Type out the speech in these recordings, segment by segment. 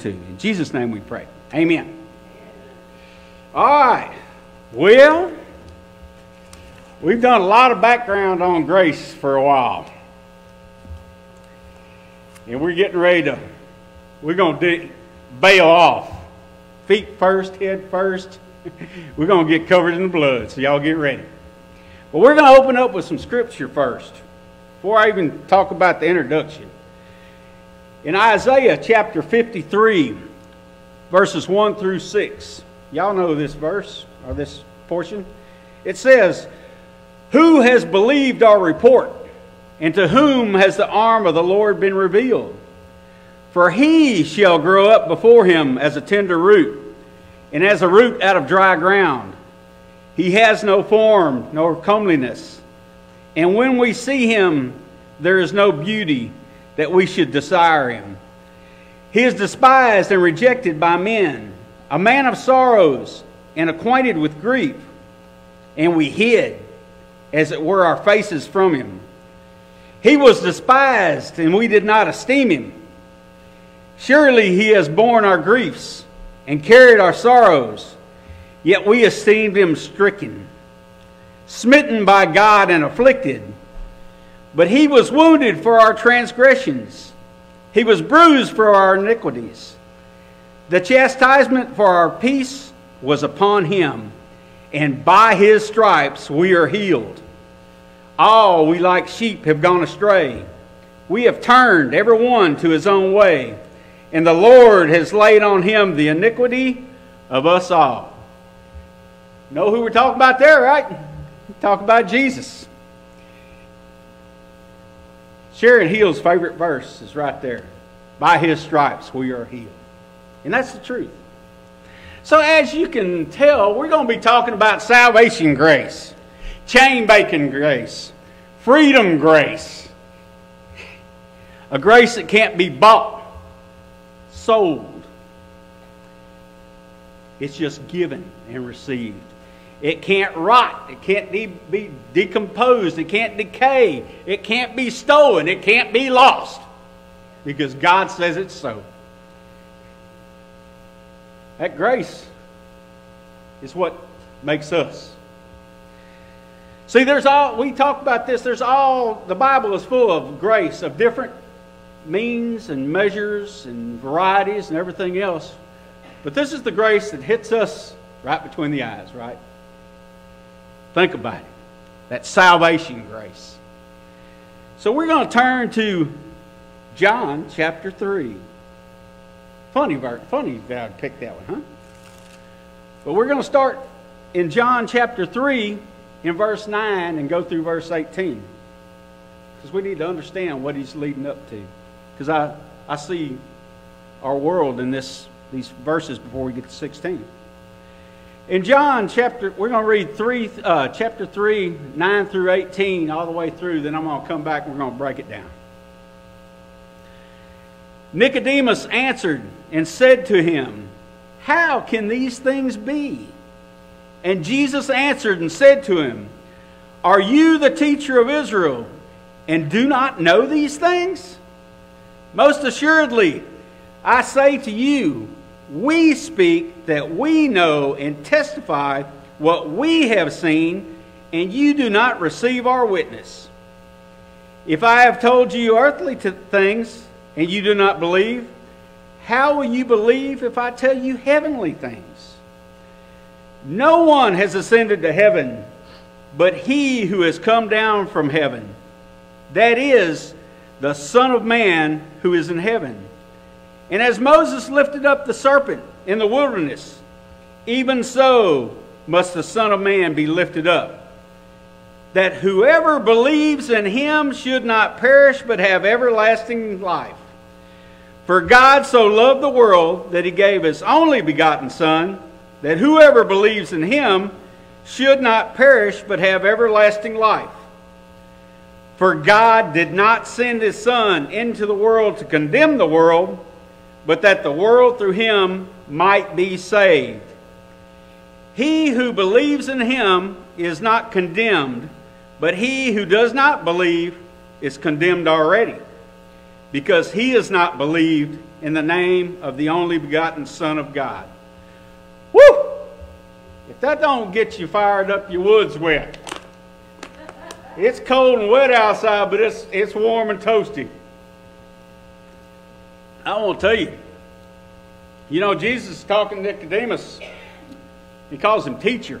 to. In Jesus' name we pray. Amen. All right. Well, we've done a lot of background on grace for a while. And we're getting ready to, we're going to bail off. Feet first, head first. we're going to get covered in the blood, so y'all get ready. But we're going to open up with some scripture first, before I even talk about the introduction. In Isaiah chapter 53, verses 1 through 6, y'all know this verse or this portion. It says, Who has believed our report, and to whom has the arm of the Lord been revealed? For he shall grow up before him as a tender root, and as a root out of dry ground. He has no form nor comeliness. And when we see him, there is no beauty that we should desire him. He is despised and rejected by men, a man of sorrows and acquainted with grief. And we hid, as it were, our faces from him. He was despised, and we did not esteem him. Surely he has borne our griefs and carried our sorrows, yet we esteemed him stricken, smitten by God, and afflicted. But he was wounded for our transgressions, he was bruised for our iniquities. The chastisement for our peace was upon him, and by his stripes we are healed. All we like sheep have gone astray. We have turned every one to his own way, and the Lord has laid on him the iniquity of us all. Know who we're talking about there, right? Talk about Jesus. Sharon Hill's favorite verse is right there. By his stripes we are healed. And that's the truth. So, as you can tell, we're going to be talking about salvation grace, chain bacon grace, freedom grace, a grace that can't be bought, sold. It's just given and received. It can't rot. It can't de- be decomposed. It can't decay. It can't be stolen. It can't be lost. Because God says it's so. That grace is what makes us. See, there's all, we talk about this, there's all, the Bible is full of grace, of different means and measures and varieties and everything else. But this is the grace that hits us right between the eyes, right? Think about it. That salvation grace. So we're going to turn to John chapter 3. Funny, funny that I picked that one, huh? But we're going to start in John chapter 3 in verse 9 and go through verse 18. Because we need to understand what he's leading up to. Because I, I see our world in this, these verses before we get to 16. In John chapter, we're going to read three, uh, chapter 3, 9 through 18, all the way through. Then I'm going to come back and we're going to break it down. Nicodemus answered and said to him, How can these things be? And Jesus answered and said to him, Are you the teacher of Israel and do not know these things? Most assuredly, I say to you, we speak that we know and testify what we have seen, and you do not receive our witness. If I have told you earthly things and you do not believe, how will you believe if I tell you heavenly things? No one has ascended to heaven but he who has come down from heaven, that is, the Son of Man who is in heaven. And as Moses lifted up the serpent in the wilderness, even so must the Son of Man be lifted up, that whoever believes in him should not perish but have everlasting life. For God so loved the world that he gave his only begotten Son, that whoever believes in him should not perish but have everlasting life. For God did not send his Son into the world to condemn the world, but that the world through him might be saved. He who believes in him is not condemned, but he who does not believe is condemned already, because he has not believed in the name of the only begotten Son of God. Woo! If that don't get you fired up, your wood's wet. It's cold and wet outside, but it's, it's warm and toasty. I want to tell you, you know, Jesus is talking to Nicodemus. He calls him teacher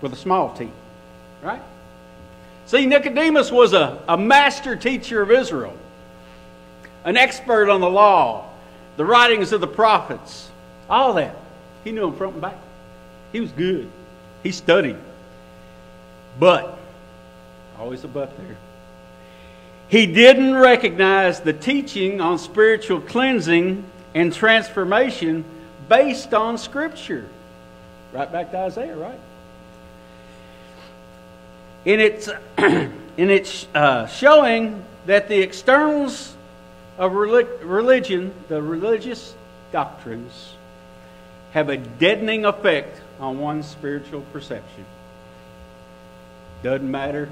with a small t, right? See, Nicodemus was a, a master teacher of Israel, an expert on the law, the writings of the prophets, all that. He knew them front and back. He was good. He studied. But, always a but there. He didn't recognize the teaching on spiritual cleansing and transformation based on Scripture. Right back to Isaiah, right? And it's, and it's uh, showing that the externals of religion, the religious doctrines, have a deadening effect on one's spiritual perception. Doesn't matter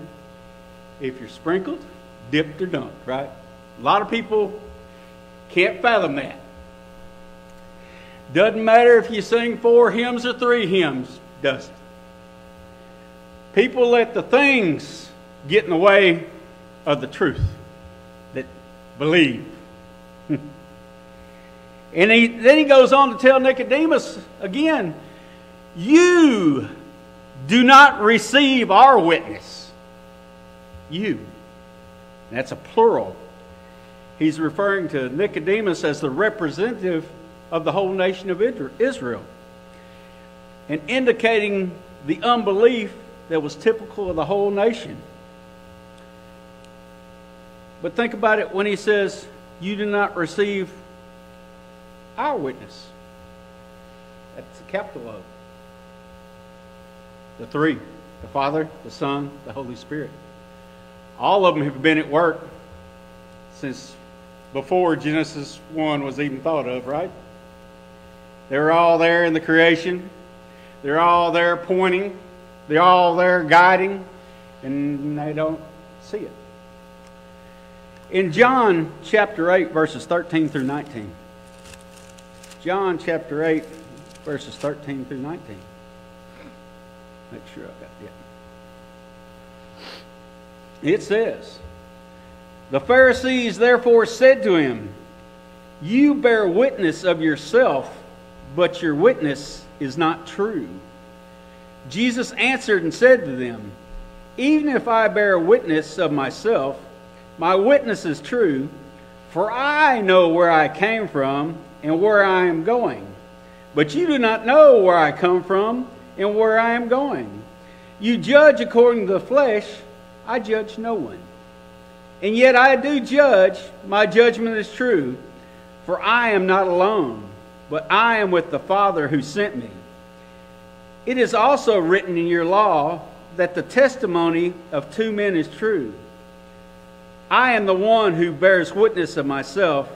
if you're sprinkled, dipped, or dunked, right? A lot of people can't fathom that. Doesn't matter if you sing four hymns or three hymns, does it? People let the things get in the way of the truth that believe. and he, then he goes on to tell Nicodemus again, You do not receive our witness. You. That's a plural. He's referring to Nicodemus as the representative of the whole nation of Israel and indicating the unbelief that was typical of the whole nation. But think about it when he says, You do not receive our witness. That's a capital O. The three the Father, the Son, the Holy Spirit. All of them have been at work since before Genesis 1 was even thought of, right? They're all there in the creation. They're all there pointing. They're all there guiding. And they don't see it. In John chapter 8, verses 13 through 19. John chapter 8, verses 13 through 19. Make sure I got that. It says, The Pharisees therefore said to him, You bear witness of yourself but your witness is not true. Jesus answered and said to them, Even if I bear witness of myself, my witness is true, for I know where I came from and where I am going. But you do not know where I come from and where I am going. You judge according to the flesh, I judge no one. And yet I do judge, my judgment is true, for I am not alone but I am with the Father who sent me. It is also written in your law that the testimony of two men is true. I am the one who bears witness of myself,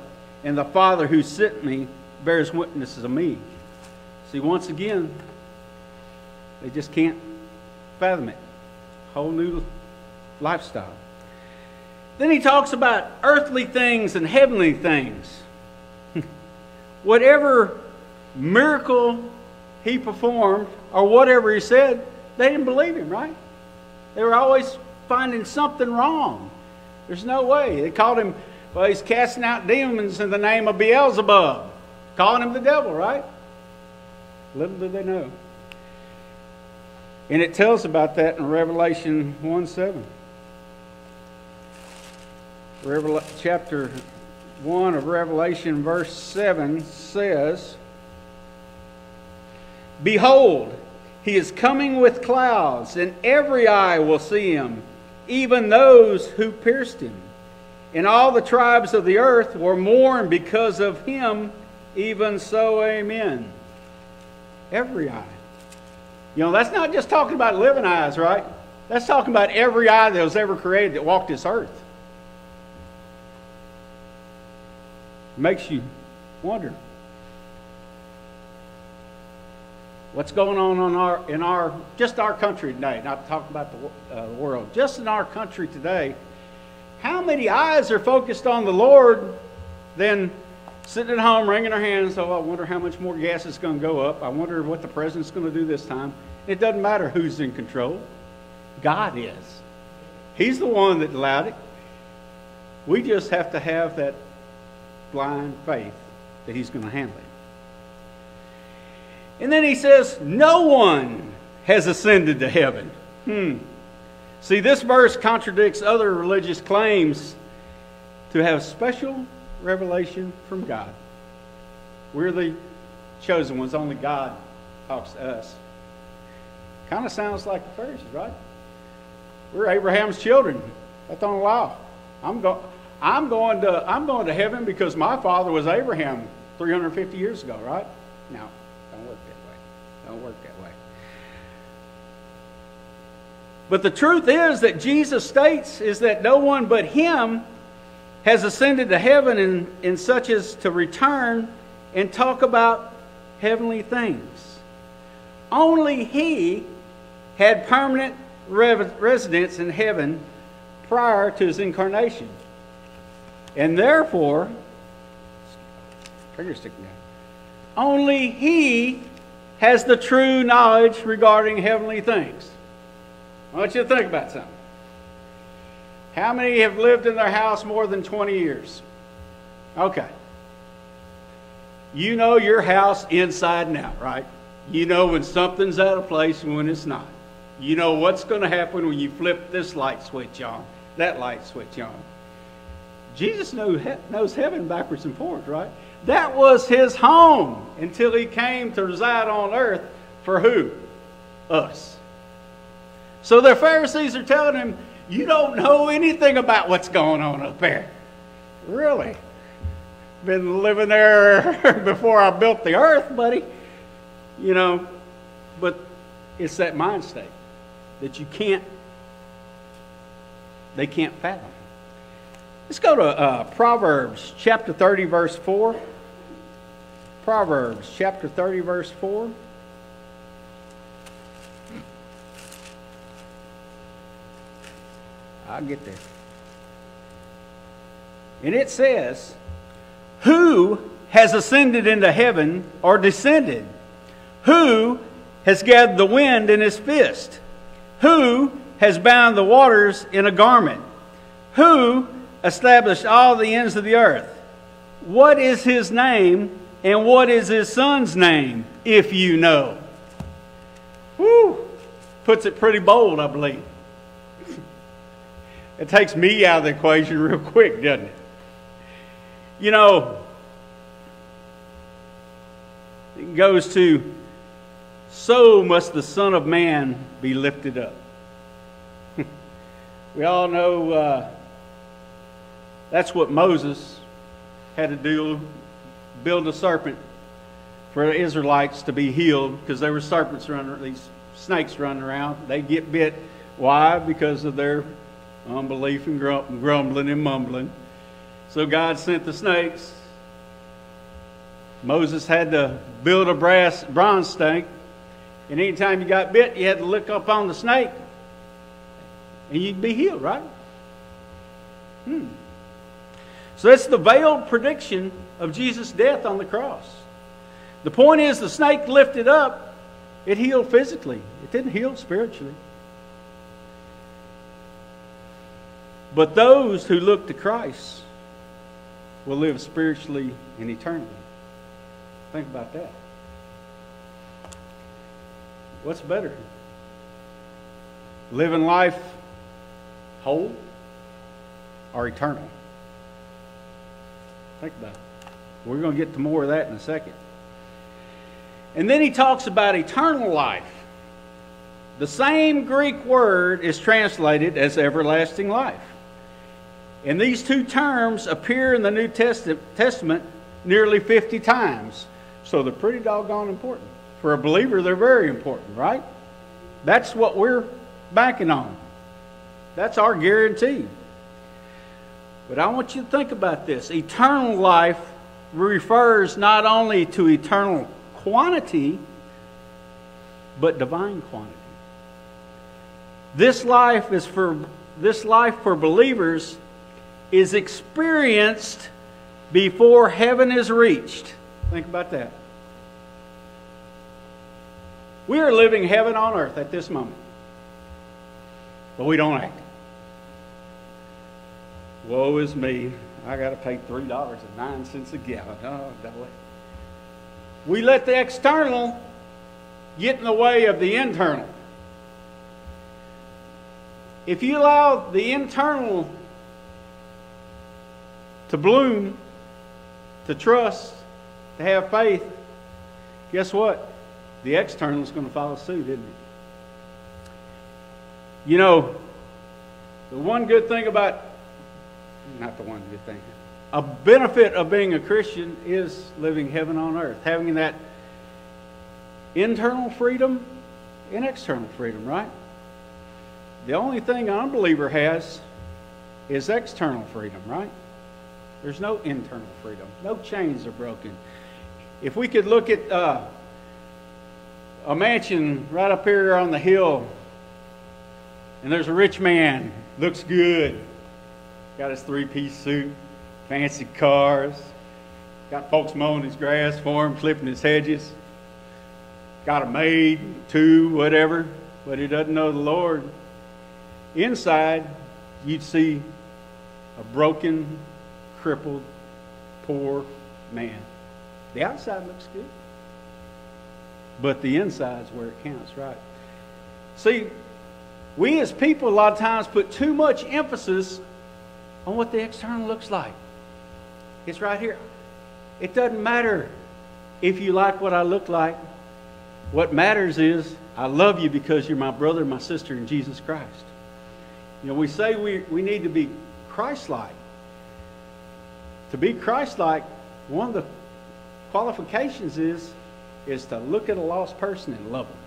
and the Father who sent me bears witness of me. See, once again, they just can't fathom it. Whole new lifestyle. Then he talks about earthly things and heavenly things whatever miracle he performed or whatever he said, they didn't believe him, right? They were always finding something wrong. There's no way. They called him, well, he's casting out demons in the name of Beelzebub, calling him the devil, right? Little did they know. And it tells about that in Revelation 1 7. Revel- chapter 1 of Revelation, verse 7 says, Behold, he is coming with clouds, and every eye will see him, even those who pierced him. And all the tribes of the earth will mourn because of him, even so, amen. Every eye. You know, that's not just talking about living eyes, right? That's talking about every eye that was ever created that walked this earth. Makes you wonder what's going on in our, in our just our country today. Not talking about the uh, world, just in our country today. how many eyes are focused on the Lord than sitting at home wringing their hands? Oh, I wonder how much more gas is going to go up. I wonder what the president's going to do this time. It doesn't matter who's in control. God is. He's the one that allowed it. We just have to have that blind faith that He's going to handle it. And then he says, No one has ascended to heaven. Hmm. See, this verse contradicts other religious claims to have special revelation from God. We're the chosen ones, only God talks to us. Kind of sounds like the Pharisees, right? We're Abraham's children. That's on the law. I'm, go- I'm, going to, I'm going to heaven because my father was Abraham 350 years ago, right? No, don't work that way. Don't work that way. But the truth is that Jesus states is that no one but him has ascended to heaven in, in such as to return and talk about heavenly things. Only he had permanent residence in heaven prior to his incarnation. And therefore, finger stick down. Only he has the true knowledge regarding heavenly things. I want you to think about something. How many have lived in their house more than 20 years? Okay. You know your house inside and out, right? You know when something's out of place and when it's not. You know what's going to happen when you flip this light switch on, that light switch on. Jesus knows heaven backwards and forwards, right? That was his home until he came to reside on earth for who? Us. So the Pharisees are telling him, You don't know anything about what's going on up there. Really? Been living there before I built the earth, buddy. You know, but it's that mind state that you can't, they can't fathom. Let's go to uh, Proverbs chapter 30, verse 4. Proverbs chapter 30, verse 4. I'll get there. And it says, Who has ascended into heaven or descended? Who has gathered the wind in his fist? Who has bound the waters in a garment? Who established all the ends of the earth? What is his name and what is his son's name, if you know? Whew. Puts it pretty bold, I believe. It takes me out of the equation real quick, doesn't it? You know, it goes to so must the Son of Man be lifted up. we all know uh, that's what Moses had to do build a serpent for the Israelites to be healed because there were serpents running, around these snakes running around. They get bit. Why? Because of their unbelief and grumbling and mumbling. So God sent the snakes. Moses had to build a brass bronze snake and anytime you got bit, you had to look up on the snake and you'd be healed, right? Hmm. So that's the veiled prediction of Jesus' death on the cross. The point is, the snake lifted up, it healed physically, it didn't heal spiritually. But those who look to Christ will live spiritually and eternally. Think about that. What's better? Living life whole or eternal? Think about it. We're going to get to more of that in a second. And then he talks about eternal life. The same Greek word is translated as everlasting life. And these two terms appear in the New Testament nearly 50 times. So they're pretty doggone important. For a believer, they're very important, right? That's what we're banking on. That's our guarantee. But I want you to think about this. Eternal life refers not only to eternal quantity, but divine quantity. This life is for this life for believers is experienced before heaven is reached. Think about that. We are living heaven on earth at this moment, but we don't act. Woe is me. I got to pay $3.09 a gallon. Oh, golly. We let the external get in the way of the internal. If you allow the internal to bloom, to trust, to have faith, guess what? The external is going to follow suit, isn't it? You know, the one good thing about not the one good thing. A benefit of being a Christian is living heaven on earth, having that internal freedom and external freedom, right? The only thing an unbeliever has is external freedom, right? There's no internal freedom. No chains are broken. If we could look at uh, a mansion right up here on the hill, and there's a rich man, looks good, Got his three piece suit, fancy cars. Got folks mowing his grass for him, clipping his hedges. Got a maid, two, whatever, but he doesn't know the Lord. Inside, you'd see a broken, crippled, poor man. The outside looks good, but the inside's where it counts, right? See, we as people a lot of times put too much emphasis on what the external looks like. It's right here. It doesn't matter if you like what I look like. What matters is I love you because you're my brother and my sister in Jesus Christ. You know, we say we, we need to be Christ like. To be Christ like, one of the qualifications is, is to look at a lost person and love them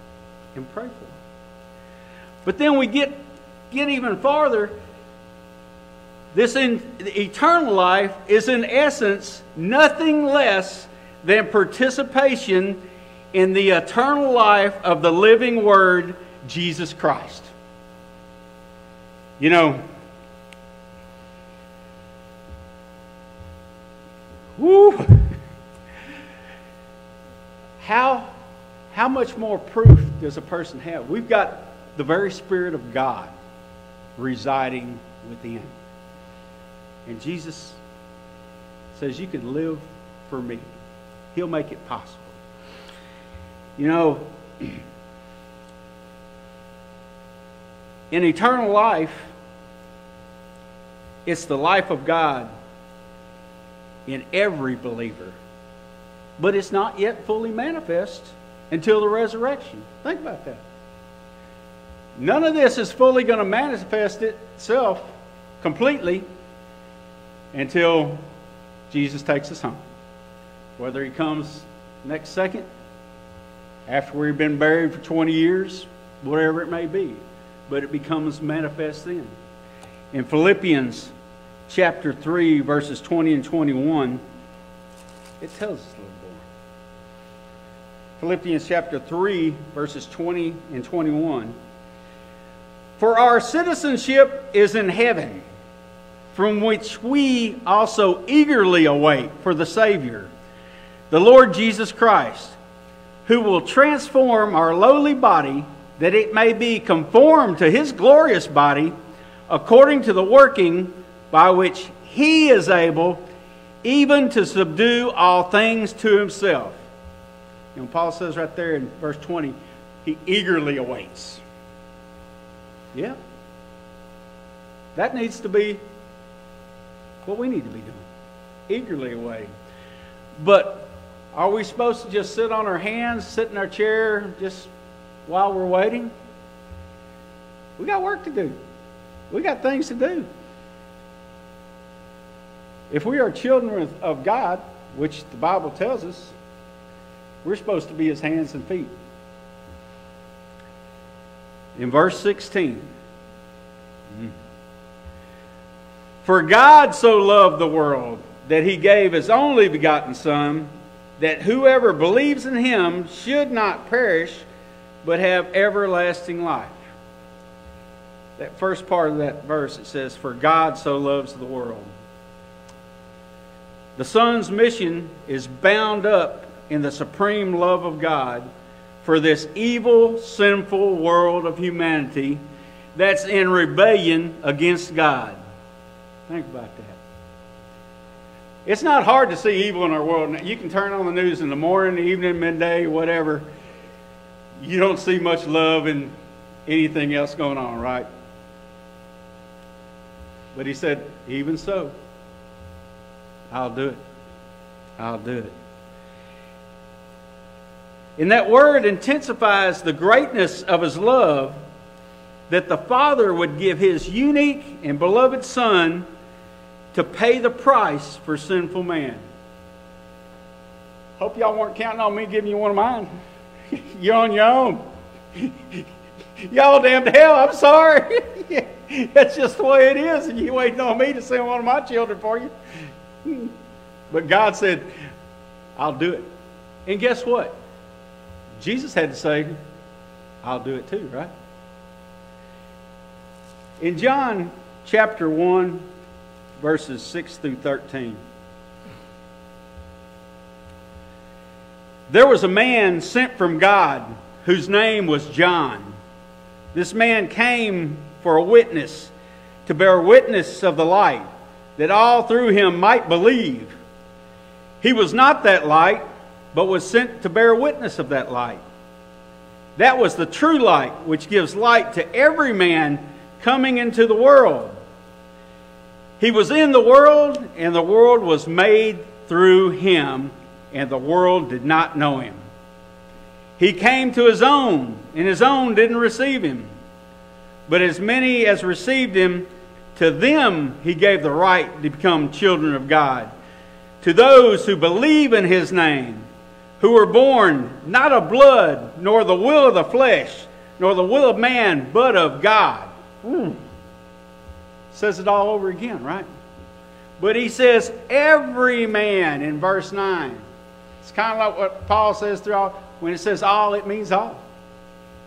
and pray for them. But then we get, get even farther this in, eternal life is, in essence, nothing less than participation in the eternal life of the living Word, Jesus Christ. You know, whoo, how, how much more proof does a person have? We've got the very Spirit of God residing within. And Jesus says, You can live for me. He'll make it possible. You know, in eternal life, it's the life of God in every believer. But it's not yet fully manifest until the resurrection. Think about that. None of this is fully going to manifest itself completely until Jesus takes us home. Whether he comes next second, after we've been buried for 20 years, whatever it may be. But it becomes manifest then. In Philippians chapter 3, verses 20 and 21, it tells us a little more. Philippians chapter 3, verses 20 and 21. For our citizenship is in heaven from which we also eagerly await for the Savior, the Lord Jesus Christ, who will transform our lowly body that it may be conformed to his glorious body according to the working by which he is able even to subdue all things to himself. Know, Paul says right there in verse 20, he eagerly awaits. Yeah. That needs to be what we need to be doing. Eagerly awaiting. But are we supposed to just sit on our hands, sit in our chair just while we're waiting? We got work to do. We got things to do. If we are children of God, which the Bible tells us, we're supposed to be his hands and feet. In verse 16, mm. For God so loved the world that he gave his only begotten Son, that whoever believes in him should not perish, but have everlasting life. that first part of that verse, it says, For God so loves the world. The Son's mission is bound up in the supreme love of God for this evil, sinful world of humanity that's in rebellion against God. Think about that. It's not hard to see evil in our world. You can turn on the news in the morning, evening, midday, whatever. You don't see much love in anything else going on, right? But he said, even so, I'll do it. I'll do it. And that word intensifies the greatness of his love that the Father would give his unique and beloved Son to pay the price for sinful man. Hope y'all weren't counting on me giving you one of mine. You're on your own. y'all damn to hell, I'm sorry. That's just the way it is, and you waiting on me to send one of my children for you. But God said, I'll do it. And guess what? Jesus had to say, I'll do it too, right? In John chapter 1, verses 6 through 13, there was a man sent from God whose name was John. This man came for a witness, to bear witness of the light, that all through him might believe. He was not that light, but was sent to bear witness of that light. That was the true light, which gives light to every man coming into the world. He was in the world, and the world was made through him, and the world did not know him. He came to his own, and his own didn't receive him. But as many as received him, to them he gave the right to become children of God. To those who believe in his name, who were born not of blood, nor the will of the flesh, nor the will of man, but of God. Ooh. Says it all over again, right? But he says, every man in verse 9. It's kind of like what Paul says throughout. When it says all, it means all.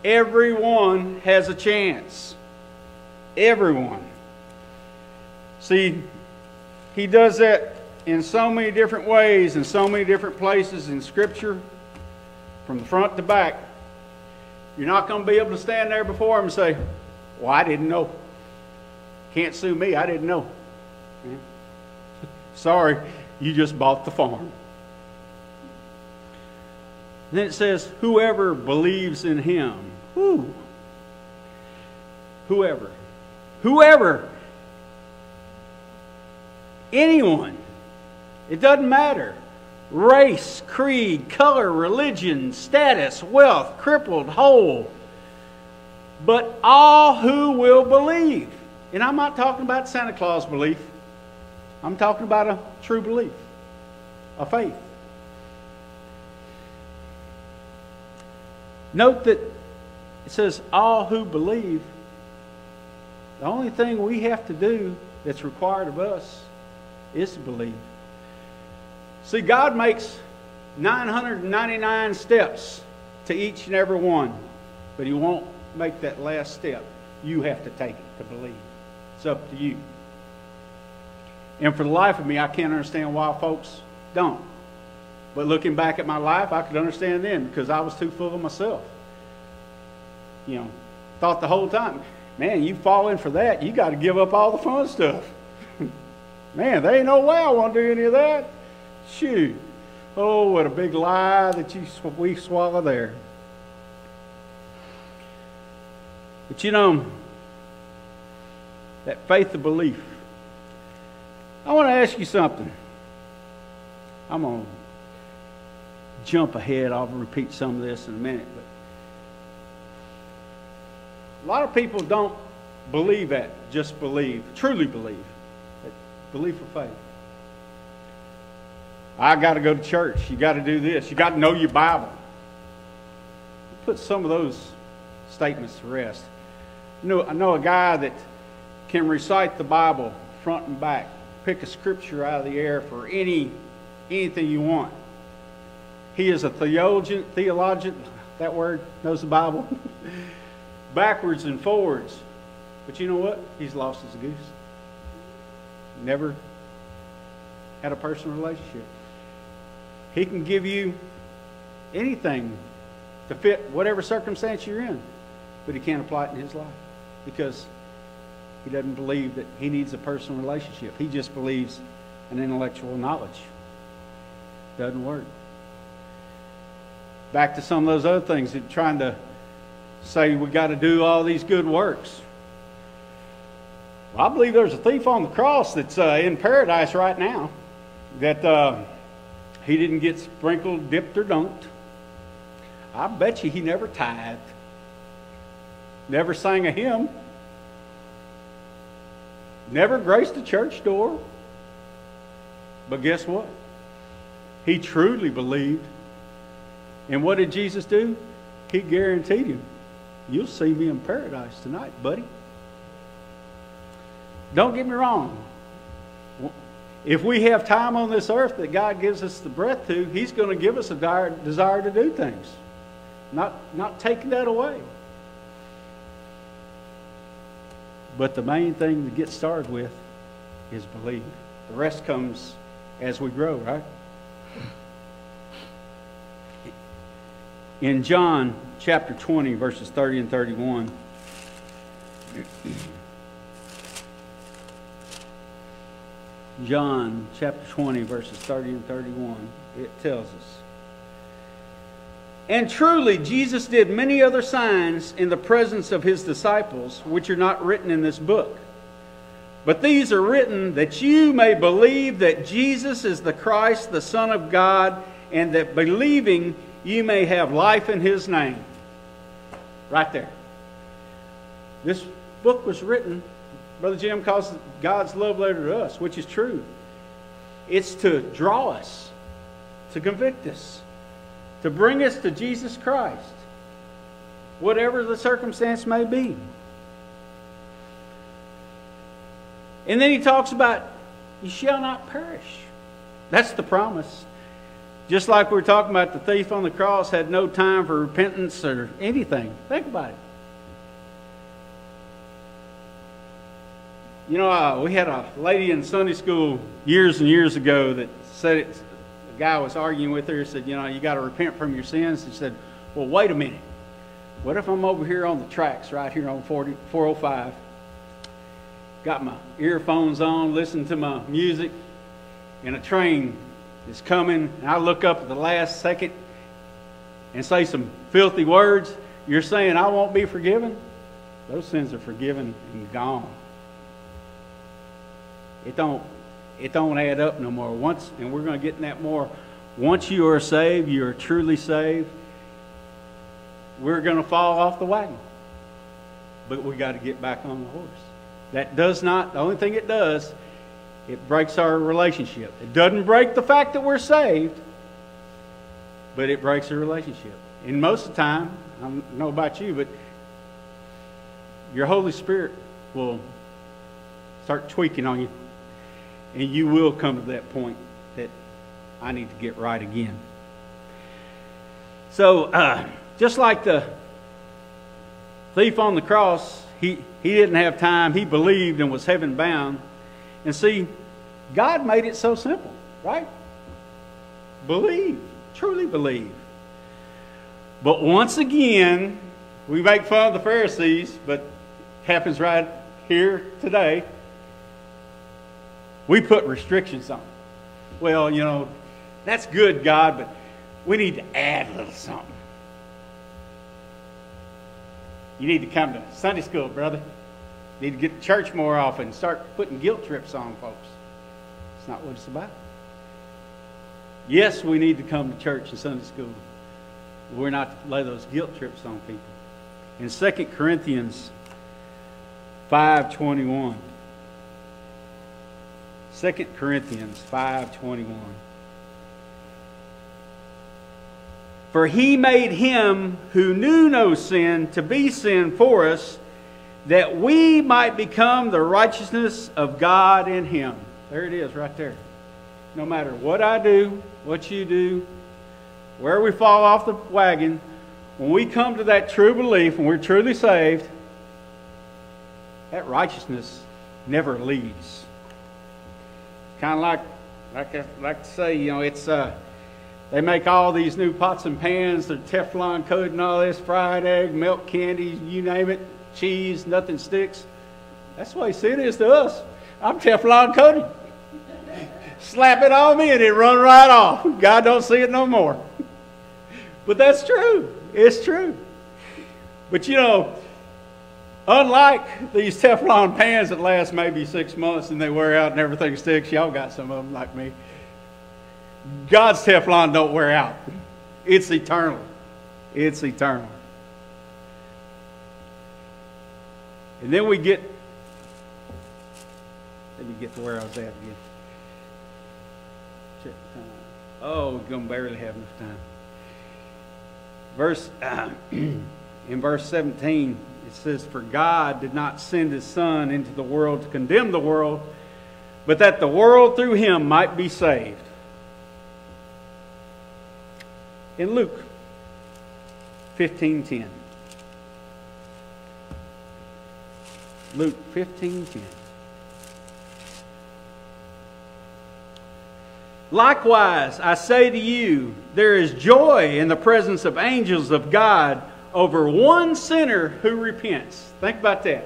Everyone has a chance. Everyone. See, he does that in so many different ways, in so many different places in Scripture, from the front to back. You're not going to be able to stand there before him and say, Well, I didn't know. Can't sue me, I didn't know. Sorry, you just bought the farm. Then it says, Whoever believes in him. Who? Whoever. Whoever. Anyone it doesn't matter. Race, creed, color, religion, status, wealth, crippled, whole. But all who will believe. And I'm not talking about Santa Claus belief. I'm talking about a true belief, a faith. Note that it says all who believe. The only thing we have to do that's required of us is to believe. See, God makes 999 steps to each and every one, but He won't make that last step. You have to take it to believe. It's up to you. And for the life of me, I can't understand why folks don't. But looking back at my life, I could understand then because I was too full of myself. You know, thought the whole time, man, you fall in for that, you got to give up all the fun stuff. man, there ain't no way I want to do any of that. Shoot. Oh, what a big lie that you we swallow there. But you know, that faith of belief. I want to ask you something. I'm going to jump ahead. I'll repeat some of this in a minute. But a lot of people don't believe that, just believe, truly believe. That belief of faith. I got to go to church. You got to do this. You got to know your Bible. Put some of those statements to rest. You know, I know a guy that can recite the Bible front and back, pick a scripture out of the air for any anything you want. He is a theologian, theologian, that word knows the Bible, backwards and forwards. But you know what? He's lost his goose. Never had a personal relationship. He can give you anything to fit whatever circumstance you're in, but he can't apply it in his life because he doesn't believe that he needs a personal relationship. He just believes in intellectual knowledge. Doesn't work. Back to some of those other things that trying to say we got to do all these good works. Well, I believe there's a thief on the cross that's uh, in paradise right now that uh, he didn't get sprinkled, dipped, or dunked. I bet you he never tithed, never sang a hymn, never graced a church door. But guess what? He truly believed. And what did Jesus do? He guaranteed him, You'll see me in paradise tonight, buddy. Don't get me wrong. If we have time on this earth that God gives us the breath to, He's going to give us a desire to do things. Not, not taking that away. But the main thing to get started with is believe. The rest comes as we grow, right? In John chapter 20, verses 30 and 31. John chapter 20, verses 30 and 31, it tells us. And truly, Jesus did many other signs in the presence of his disciples, which are not written in this book. But these are written that you may believe that Jesus is the Christ, the Son of God, and that believing you may have life in his name. Right there. This book was written, Brother Jim calls it God's love letter to us, which is true. It's to draw us, to convict us, to bring us to Jesus Christ, whatever the circumstance may be. And then he talks about, you shall not perish. That's the promise. Just like we were talking about the thief on the cross had no time for repentance or anything. Think about it. You know, uh, we had a lady in Sunday school years and years ago that said it. Guy was arguing with her. Said, "You know, you got to repent from your sins." He said, "Well, wait a minute. What if I'm over here on the tracks, right here on 40, 405? Got my earphones on, listening to my music, and a train is coming, and I look up at the last second and say some filthy words, you're saying I won't be forgiven? Those sins are forgiven and gone. It don't it don't add up no more. Once and we're going to get in that more. Once you are saved, you are truly saved. We're going to fall off the wagon. But we got to get back on the horse. That does not, the only thing it does it breaks our relationship. It doesn't break the fact that we're saved, but it breaks the relationship. And most of the time, I don't know about you, but your Holy Spirit will start tweaking on you. And you will come to that point that I need to get right again. So, uh, just like the thief on the cross, he, he didn't have time. He believed and was heaven bound. And see, God made it so simple, right? Believe, truly believe. But once again, we make fun of the Pharisees, but happens right here today. We put restrictions on. Well, you know, that's good, God, but we need to add a little something. You need to come to Sunday school, brother. You Need to get to church more often. Start putting guilt trips on folks. It's not what it's about. Yes, we need to come to church and Sunday school. we're not to lay those guilt trips on people. In 2 Corinthians 5.21. 2 Corinthians 5.21. For he made him who knew no sin to be sin for us, that we might become the righteousness of God in him. There it is, right there. No matter what I do, what you do, where we fall off the wagon, when we come to that true belief, when we're truly saved, that righteousness never leaves. Kind of like, like I like to say, you know, it's uh, they make all these new pots and pans. They're Teflon coated and all this fried egg, milk candy, you name it, cheese, nothing sticks. That's the way sin is to us. I'm Teflon coated. Slap it on me and it run right off. God don't see it no more. But that's true. It's true. But you know, unlike these Teflon pans that last maybe six months and they wear out and everything sticks, y'all got some of them like me. God's Teflon don't wear out. It's eternal. It's eternal. And then we get, let me get to where I was at again. Check time. Oh, we're going to barely have enough time. Verse, uh, in verse 17, it says, For God did not send his Son into the world to condemn the world, but that the world through him might be saved. In Luke 15.10. Luke 15.10. Likewise, I say to you, there is joy in the presence of angels of God over one sinner who repents. Think about that.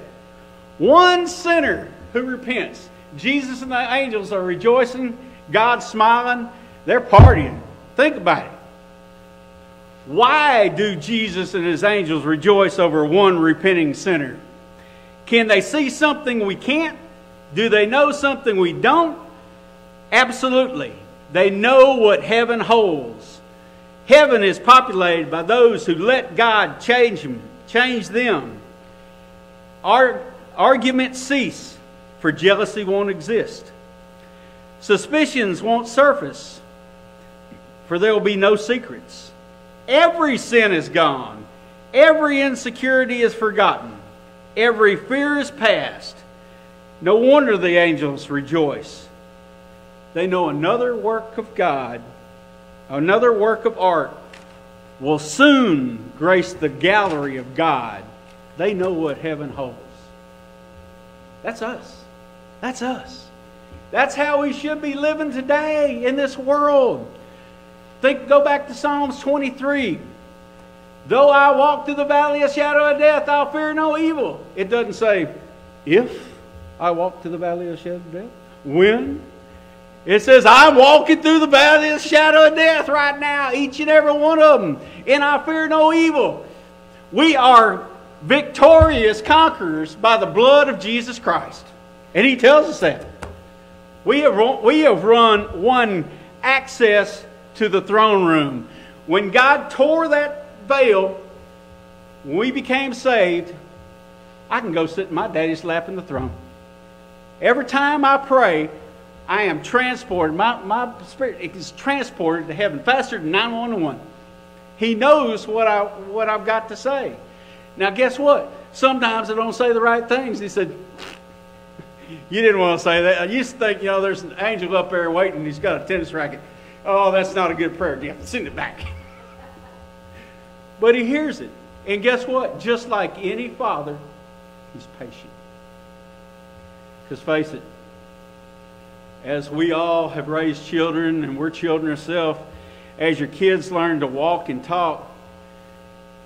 One sinner who repents. Jesus and the angels are rejoicing, God's smiling, they're partying. Think about it. Why do Jesus and his angels rejoice over one repenting sinner? Can they see something we can't? Do they know something we don't? Absolutely. They know what heaven holds. Heaven is populated by those who let God change them. Change them. Our arguments cease, for jealousy won't exist. Suspicions won't surface, for there will be no secrets. Every sin is gone. Every insecurity is forgotten. Every fear is past. No wonder the angels rejoice. They know another work of God, another work of art, will soon grace the gallery of God. They know what heaven holds. That's us. That's us. That's how we should be living today in this world. Think, go back to Psalms 23. Though I walk through the valley of shadow of death, I'll fear no evil. It doesn't say, if I walk through the valley of shadow of death. When? It says, I'm walking through the valley of the shadow of death right now, each and every one of them, and I fear no evil. We are victorious conquerors by the blood of Jesus Christ. And he tells us that. We have, we have run one access to the throne room. When God tore that veil, when we became saved, I can go sit in my daddy's lap in the throne. Every time I pray, I am transported. My, my spirit is transported to heaven faster than 911. He knows what, I, what I've got to say. Now, guess what? Sometimes I don't say the right things. He said, You didn't want to say that. I used to think, you know, there's an angel up there waiting. And he's got a tennis racket. Oh, that's not a good prayer. You have to send it back. but he hears it. And guess what? Just like any father, he's patient. Because face it, as we all have raised children and we're children ourselves, as your kids learn to walk and talk,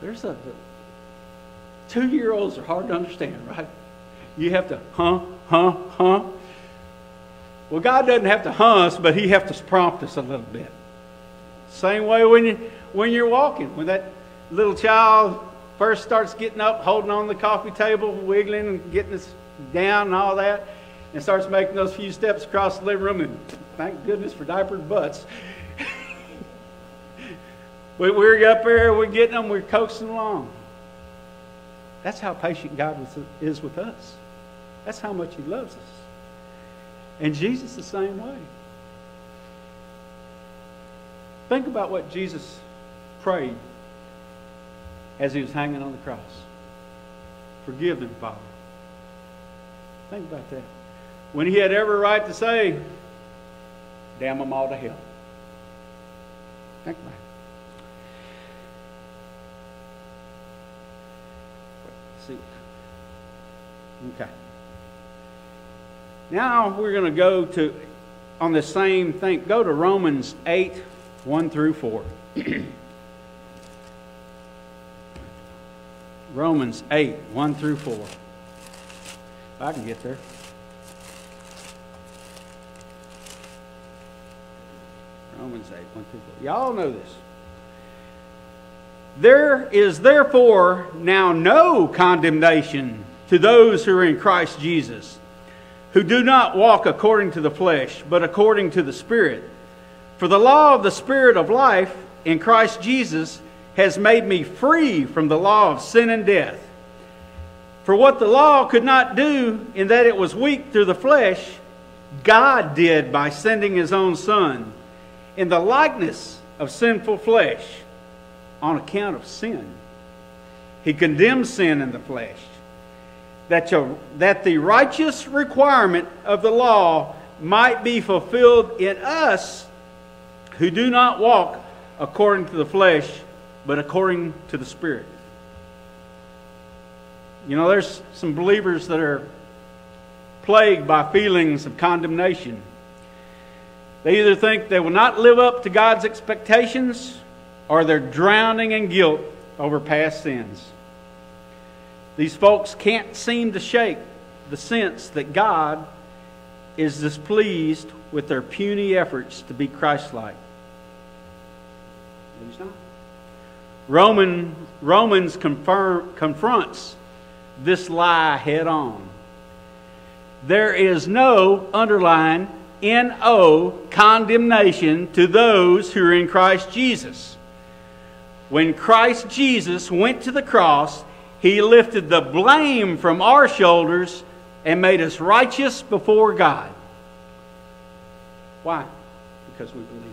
there's a two year olds are hard to understand, right? You have to, huh, huh, huh. Well, God doesn't have to huh us, but He has to prompt us a little bit. Same way when, you, when you're walking, when that little child first starts getting up, holding on the coffee table, wiggling and getting us down and all that and starts making those few steps across the living room, and thank goodness for diapered butts. we, we're up there, we're getting them, we're coaxing along. That's how patient God is with us. That's how much He loves us. And Jesus the same way. Think about what Jesus prayed as he was hanging on the cross. Forgive them, Father. Think about that when he had every right to say, damn them all to hell. Think about it. See. Okay. Now we're going to go to, on the same thing, go to Romans 8, 1 through 4. Romans 8, 1 through 4. If I can get there. Romans 8, 1 through 4. Y'all know this. There is therefore now no condemnation to those who are in Christ Jesus, who do not walk according to the flesh, but according to the Spirit. For the law of the Spirit of life in Christ Jesus has made me free from the law of sin and death. For what the law could not do, in that it was weak through the flesh, God did by sending his own Son in the likeness of sinful flesh on account of sin. He condemns sin in the flesh, that, you, that the righteous requirement of the law might be fulfilled in us who do not walk according to the flesh, but according to the Spirit. You know, there's some believers that are plagued by feelings of condemnation. They either think they will not live up to God's expectations or they're drowning in guilt over past sins. These folks can't seem to shake the sense that God is displeased with their puny efforts to be Christ like. He's not. Roman, Romans confirm, confronts this lie head on. There is no underlying N-O condemnation to those who are in Christ Jesus. When Christ Jesus went to the cross, he lifted the blame from our shoulders and made us righteous before God. Why? Because we believe.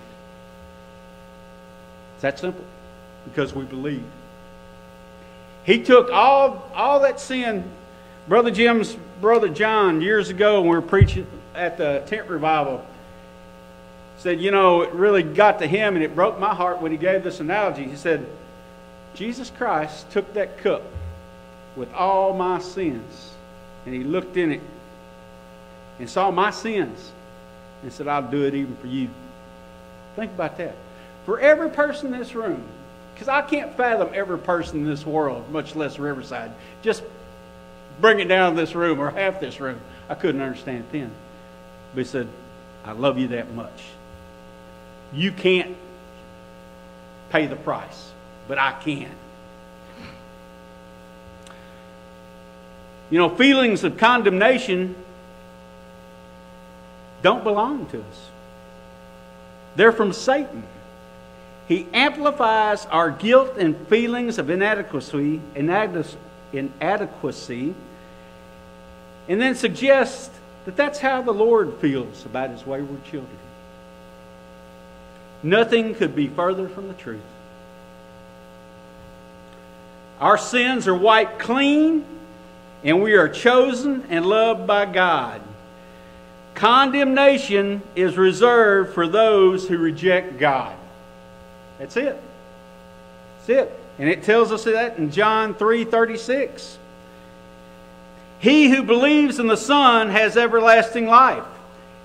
It's that simple because we believe. He took all, all that sin. Brother Jim's brother John, years ago, when we were preaching at the tent revival, said, You know, it really got to him and it broke my heart when he gave this analogy. He said, Jesus Christ took that cup with all my sins and he looked in it and saw my sins and said, I'll do it even for you. Think about that. For every person in this room, because I can't fathom every person in this world, much less Riverside. Just bring it down to this room or half this room. I couldn't understand then. But he said, I love you that much. You can't pay the price, but I can. You know, feelings of condemnation don't belong to us. They're from Satan. He amplifies our guilt and feelings of inadequacy, inadequacy, and then suggests that that's how the Lord feels about his wayward children. Nothing could be further from the truth. Our sins are wiped clean, and we are chosen and loved by God. Condemnation is reserved for those who reject God. That's it. That's it. And it tells us that in John 3 36. He who believes in the Son has everlasting life,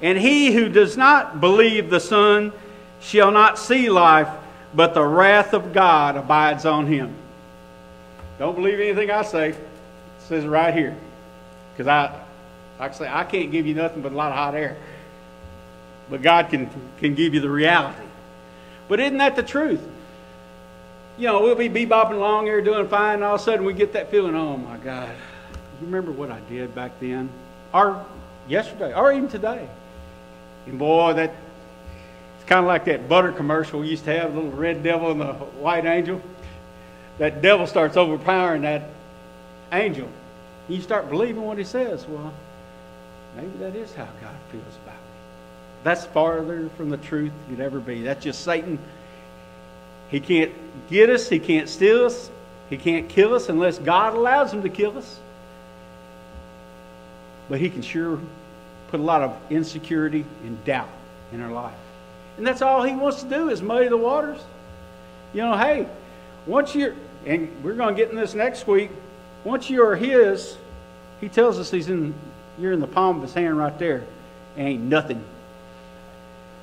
and he who does not believe the Son shall not see life, but the wrath of God abides on him. Don't believe anything I say. It says it right here. Because I, like I say, I can't give you nothing but a lot of hot air. But God can, can give you the reality. But isn't that the truth? You know, we'll be bebopping along here doing fine, and all of a sudden we get that feeling, oh my God, you remember what I did back then? Or yesterday, or even today. And boy, that it's kind of like that butter commercial we used to have, the little red devil and the white angel. That devil starts overpowering that angel. You start believing what he says. Well, maybe that is how God feels about me. that's farther from the truth you'd ever be. That's just Satan. He can't get us, he can't steal us, he can't kill us unless God allows him to kill us. But he can sure put a lot of insecurity and doubt in our life. And that's all he wants to do is muddy the waters. You know, hey, once you're, and we're going to get in this next week, once you're his, he tells us he's in you're in the palm of his hand right there. Ain't nothing.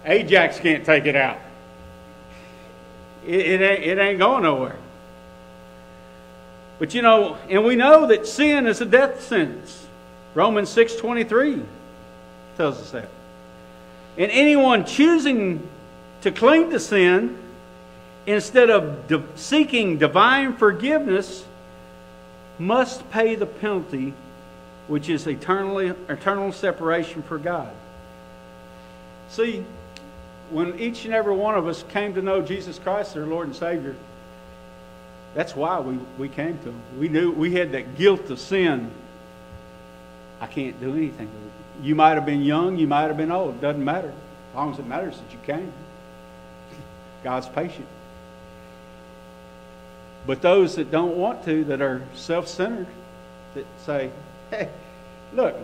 Ajax can't take it out. It, it, ain't, it ain't going nowhere. But you know, and we know that sin is a death sentence. Romans 6.23 tells us that. And anyone choosing to cling to sin instead of seeking divine forgiveness must pay the penalty which is eternally eternal separation for God. See, when each and every one of us came to know Jesus Christ, our Lord and Savior, that's why we, we came to Him. We knew we had that guilt of sin. I can't do anything with it. You might have been young, you might have been old. Doesn't matter. As long as it matters that you came. God's patient. But those that don't want to, that are self centered, that say, hey, look,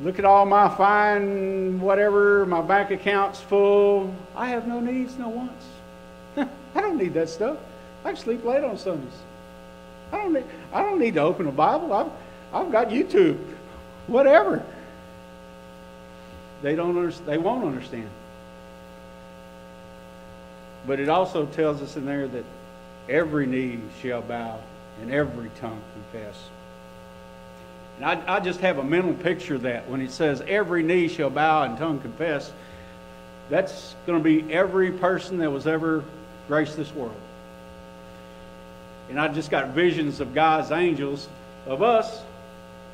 look at all my fine whatever, my bank account's full. I have no needs, no wants. I don't need that stuff. I sleep late on Sundays. I don't need, I don't need to open a Bible. I've, I've got YouTube. Whatever. They, don't understand, they won't understand. But it also tells us in there that every knee shall bow and every tongue confess. And I, I just have a mental picture of that when it says every knee shall bow and tongue confess. That's going to be every person that was ever graced this world. And I just got visions of God's angels, of us,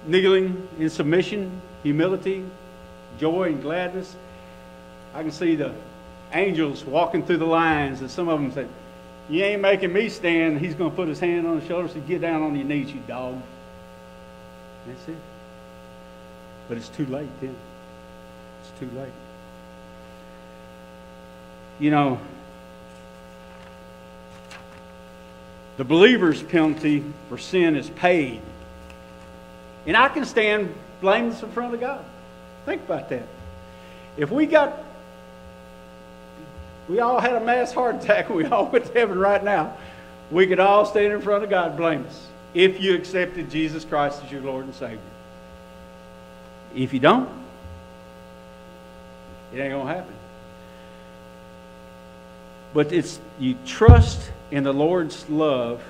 kneeling in submission, humility, joy, and gladness. I can see the angels walking through the lines, and some of them said, You ain't making me stand. He's going to put his hand on his shoulder, so get down on your knees, you dog. That's it. But it's too late then. It's too late. You know, the believer's penalty for sin is paid. And I can stand blameless in front of God. Think about that. If we got, we all had a mass heart attack we all went to heaven right now, we could all stand in front of God blameless if you accepted Jesus Christ as your Lord and Savior. If you don't, it ain't going to happen. But it's you trust in the Lord's love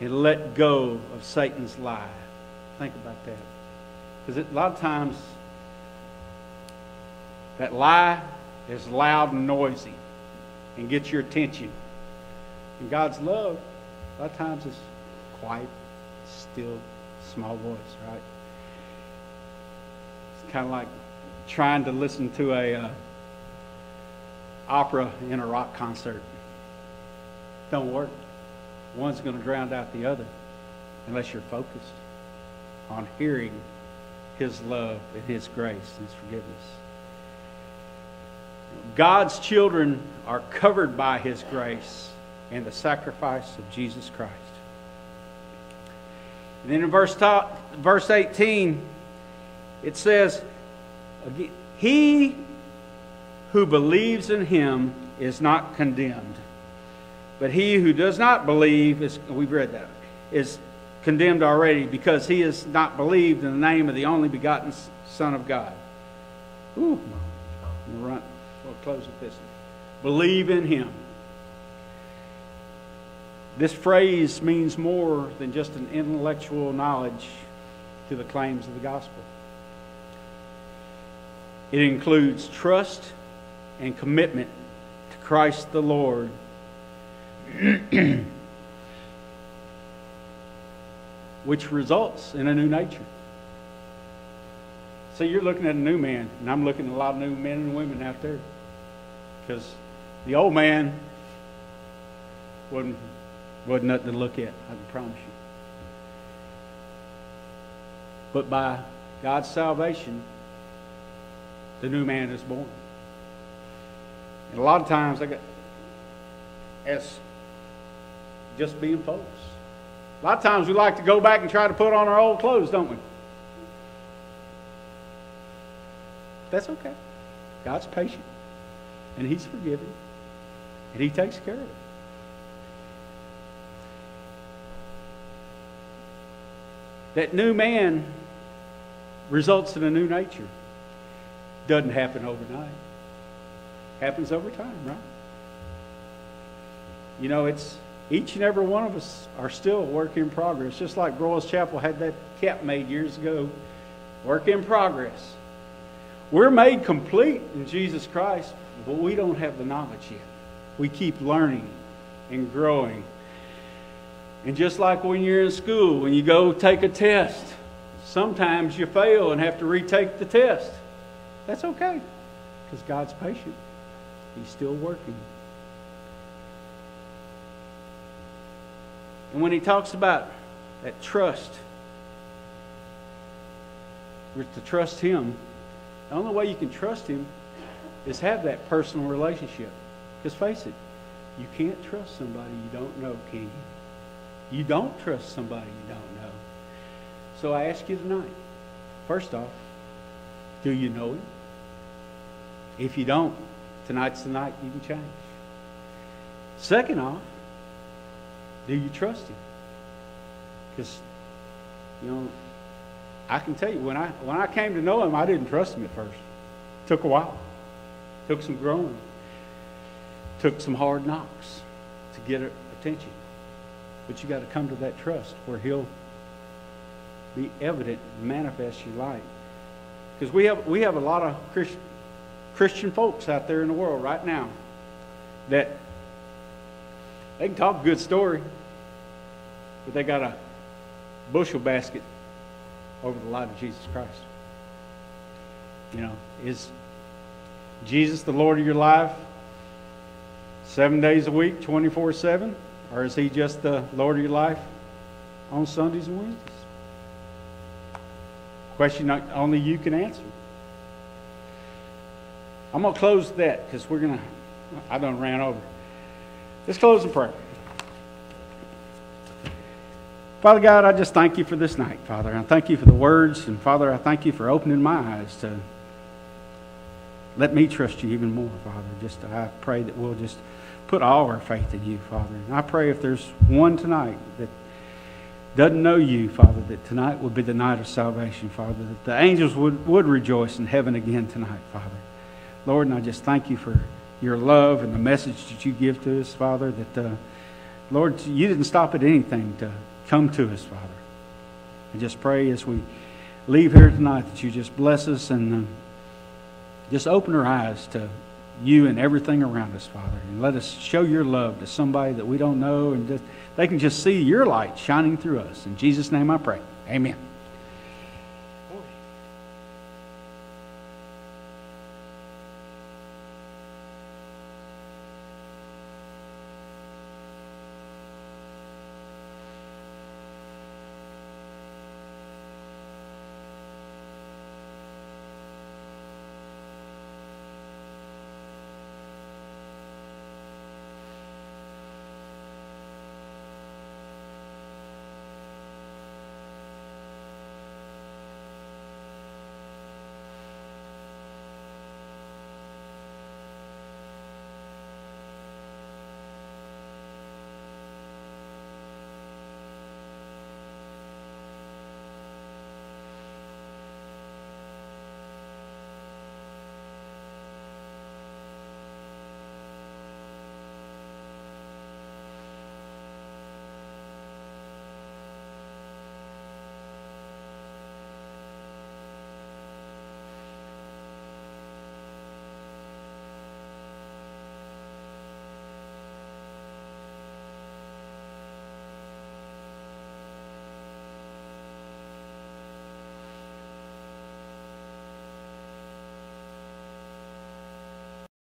and let go of Satan's lie. Think about that. Because a lot of times that lie is loud and noisy and gets your attention. And God's love, a lot of times, is quiet, still, small voice, right? It's kind of like trying to listen to a uh, opera in a rock concert. Don't work. One's going to drown out the other unless you're focused on hearing His love and His grace and His forgiveness. God's children are covered by His grace and the sacrifice of Jesus Christ. And then in verse, top, verse 18, it says, He who believes in him is not condemned. But he who does not believe, is, we've read that, is condemned already because he has not believed in the name of the only begotten Son of God. Ooh, I'm run. We'll close with this. Believe in him. This phrase means more than just an intellectual knowledge to the claims of the gospel. It includes trust and commitment to Christ the Lord. which results in a new nature. So you're looking at a new man, and I'm looking at a lot of new men and women out there. Because the old man wasn't, wasn't nothing to look at, I can promise you. But by God's salvation, the new man is born. And a lot of times, I got, as just being folks. A lot of times we like to go back and try to put on our old clothes, don't we? That's okay. God's patient. And He's forgiving. And He takes care of it. That new man results in a new nature. Doesn't happen overnight. Happens over time, right? You know, it's each and every one of us are still a work in progress. Just like Broyles Chapel had that cap made years ago. Work in progress. We're made complete in Jesus Christ, but we don't have the knowledge yet. We keep learning and growing. And just like when you're in school, when you go take a test, sometimes you fail and have to retake the test. That's okay, because God's patient. He's still working. And when he talks about that trust, we're to trust him. The only way you can trust him is have that personal relationship. Because face it, you can't trust somebody you don't know, can you? You don't trust somebody you don't know. So I ask you tonight, first off, do you know him? If you don't, tonight's the night you can change. Second off, do you trust him? Because, you know, I can tell you, when I, when I came to know him, I didn't trust him at first. It took a while. It took some growing. It took some hard knocks to get attention. But you got to come to that trust where he'll be evident manifest your light. Because we have, we have a lot of Christ, Christian folks out there in the world right now that they can talk a good story, but they got a bushel basket over the light of Jesus Christ. You know, is Jesus the Lord of your life seven days a week, 24 7? Or is he just the Lord of your life on Sundays and Wednesdays? Question only you can answer. I'm going to close that because we're going to, I done ran over. Let's close in prayer. Father God, I just thank you for this night, Father. I thank you for the words, and Father, I thank you for opening my eyes to let me trust you even more, Father. Just I pray that we'll just put all our faith in you, Father. And I pray if there's one tonight that doesn't know you, Father, that tonight would be the night of salvation, Father, that the angels would, would rejoice in heaven again tonight, Father. Lord, and I just thank you for your love and the message that you give to us, Father, that, uh, Lord, you didn't stop at anything to come to us, Father. I just pray as we leave here tonight that you just bless us and uh, just open our eyes to you and everything around us, Father. And let us show your love to somebody that we don't know, and just, they can just see your light shining through us. In Jesus' name I pray. Amen.